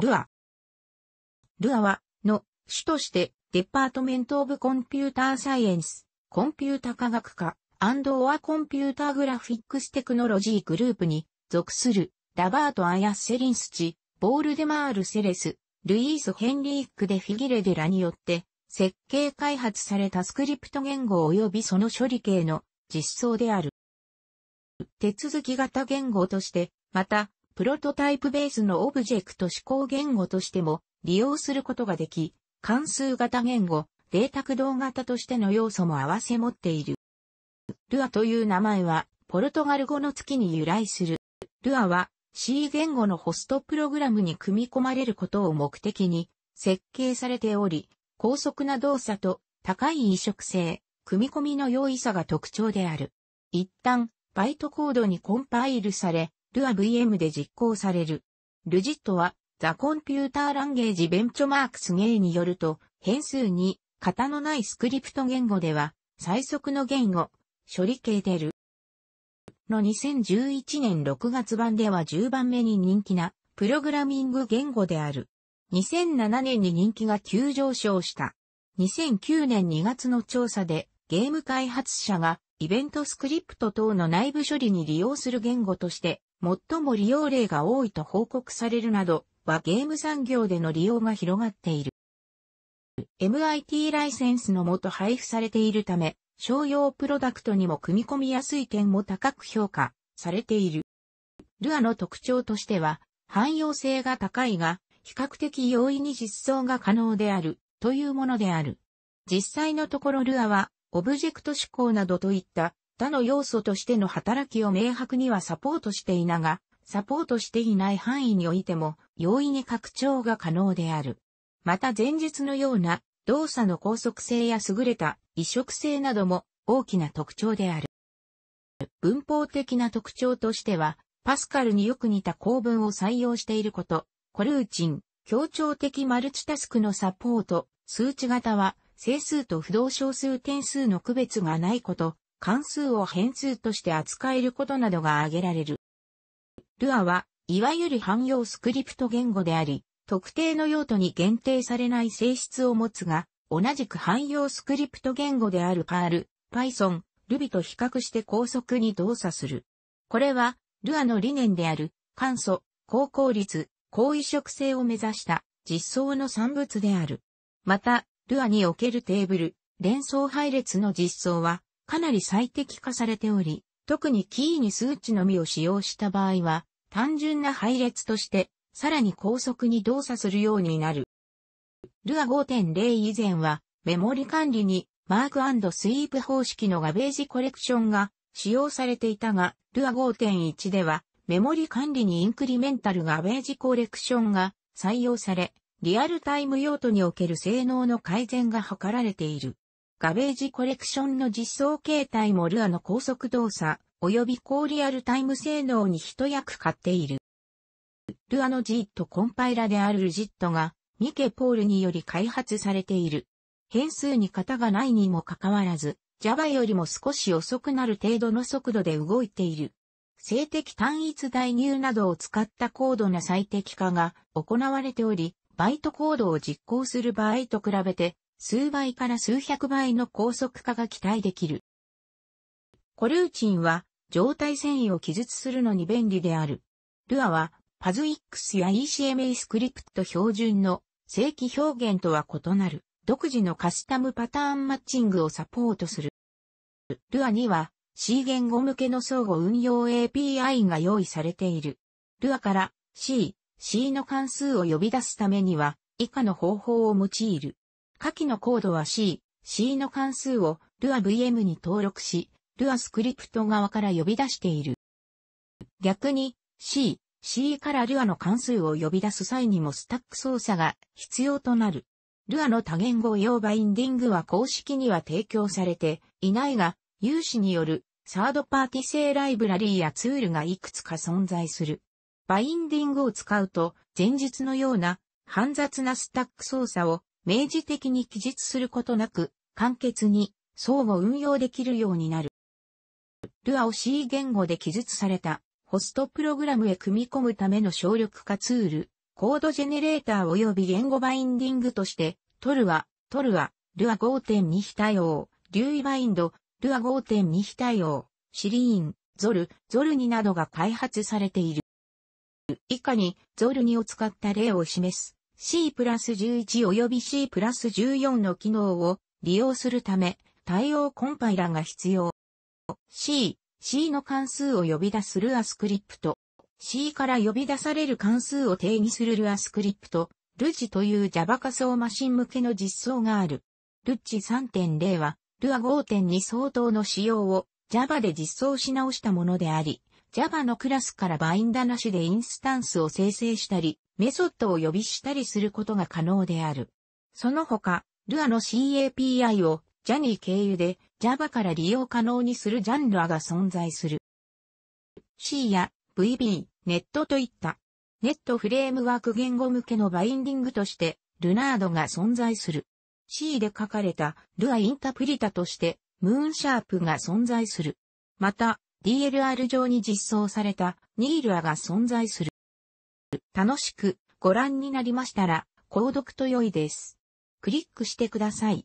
ルア。ルアは、の、主として、 Department of Computer Science、コンピュータ科学科、 and or Computer Graphics Technology Group に属する、ラバート・アヤッセリンスチ、ボールデマール・セレス、ルイース・ヘンリーク・デ・フィギレデラによって、設計開発されたスクリプト言語及びその処理系の実装である。手続き型言語として、また、プロトタイプベースのオブジェクト指向言語としても利用することができ、関数型言語、データ駆動型としての要素も併せ持っている。ルアという名前は、ポルトガル語の月に由来する。ルアは C 言語のホストプログラムに組み込まれることを目的に設計されており、高速な動作と高い移植性、組み込みの容易さが特徴である。一旦、バイトコードにコンパイルされ、ルア VM で実行される。ルジットは、ザ・コンピューター・ランゲージ・ベンチョマークス・ゲイによると、変数に型のないスクリプト言語では、最速の言語、処理系でる。の2011年6月版では10番目に人気な、プログラミング言語である。2007年に人気が急上昇した。2009年2月の調査で、ゲーム開発者がイベントスクリプト等の内部処理に利用する言語として、最も利用例が多いと報告されるなど、はゲーム産業での利用が広がっている。MIT ライセンスのもと配布されているため、商用プロダクトにも組み込みやすい点も高く評価されている。ルアの特徴としては、汎用性が高いが、比較的容易に実装が可能であるというものである。実際のところルアは、オブジェクト指向などといった他の要素としての働きを明白にはサポートしていなが、サポートしていない範囲においても容易に拡張が可能である。また前述のような動作の高速性や優れた移植性なども大きな特徴である。文法的な特徴としては、パスカルによく似た構文を採用していること、コルーチン、協調的マルチタスクのサポート、数値型は整数と不動小数点数の区別がないこと、関数を変数として扱えることなどが挙げられる。ルアは、いわゆる汎用スクリプト言語であり、特定の用途に限定されない性質を持つが、同じく汎用スクリプト言語であるパール、Python、Ruby と比較して高速に動作する。これは、ルアの理念である、簡素、高効率、高移植性を目指した実装の産物である。また、ルアにおけるテーブル、連想配列の実装は、かなり最適化されており、特にキーに数値のみを使用した場合は、単純な配列として、さらに高速に動作するようになる。ルア5.0以前は、メモリ管理にマークスイープ方式のガベージコレクションが使用されていたが、ルア5.1では、メモリ管理にインクリメンタルガベージコレクションが採用され、リアルタイム用途における性能の改善が図られている。ガベージコレクションの実装形態もルアの高速動作、及び高リアルタイム性能に一役買っている。ルアの JIT コンパイラである JIT がミケポールにより開発されている。変数に型がないにもかかわらず、Java よりも少し遅くなる程度の速度で動いている。静的単一代入などを使った高度な最適化が行われており、バイトコードを実行する場合と比べて数倍から数百倍の高速化が期待できる。コルーチンは状態遷移を記述するのに便利である。ルアは PASX や ECMA スクリプト標準の正規表現とは異なる独自のカスタムパターンマッチングをサポートする。ルアには C 言語向けの相互運用 API が用意されている。ルアから C、C の関数を呼び出すためには以下の方法を用いる。下記のコードは C、C の関数を LuaVM に登録し、Lua スクリプト側から呼び出している。逆に C、C から Lua の関数を呼び出す際にもスタック操作が必要となる。Lua の多言語用バインディングは公式には提供されていないが、有志によるサードパーティ製ライブラリーやツールがいくつか存在する。バインディングを使うと、前述のような煩雑なスタック操作を明示的に記述することなく、簡潔に相互運用できるようになる。ルアを C 言語で記述されたホストプログラムへ組み込むための省力化ツール、コードジェネレーター及び言語バインディングとして、トルア、トルア、ルア5.2非対応、リュイバインド、ルア5.2非対応、シリーン、ゾル、ゾルニなどが開発されている。以下に、ゾルニを使った例を示す。C プラス11及び C プラス14の機能を利用するため、対応コンパイラが必要。C、C の関数を呼び出すルアスクリプト。C から呼び出される関数を定義するルアスクリプト。ルジという Java 仮想マシン向けの実装がある。ルッチ3.0は、ルア5.2相当の仕様を Java で実装し直したものであり、Java のクラスからバインダなしでインスタンスを生成したり、メソッドを呼びしたりすることが可能である。その他、ルアの CAPI を JANI 経由で Java から利用可能にするジャンルアが存在する。C や VB、ネットといったネットフレームワーク言語向けのバインディングとしてルナードが存在する。C で書かれたルアインタプリタとしてムーンシャープが存在する。また、DLR 上に実装されたニールアが存在する。楽しくご覧になりましたら、購読と良いです。クリックしてください。